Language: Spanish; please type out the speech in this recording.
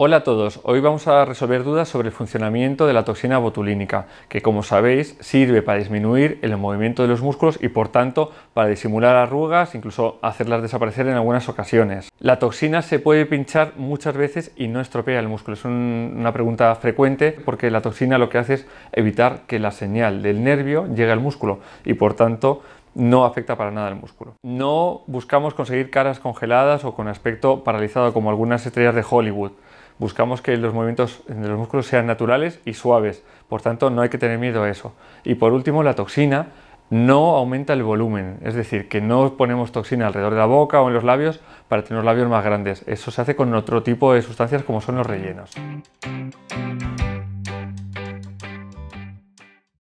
Hola a todos, hoy vamos a resolver dudas sobre el funcionamiento de la toxina botulínica, que como sabéis sirve para disminuir el movimiento de los músculos y por tanto para disimular arrugas, incluso hacerlas desaparecer en algunas ocasiones. La toxina se puede pinchar muchas veces y no estropea el músculo, es una pregunta frecuente porque la toxina lo que hace es evitar que la señal del nervio llegue al músculo y por tanto no afecta para nada al músculo. No buscamos conseguir caras congeladas o con aspecto paralizado como algunas estrellas de Hollywood buscamos que los movimientos de los músculos sean naturales y suaves, por tanto no hay que tener miedo a eso. Y por último, la toxina no aumenta el volumen, es decir, que no ponemos toxina alrededor de la boca o en los labios para tener los labios más grandes. Eso se hace con otro tipo de sustancias como son los rellenos.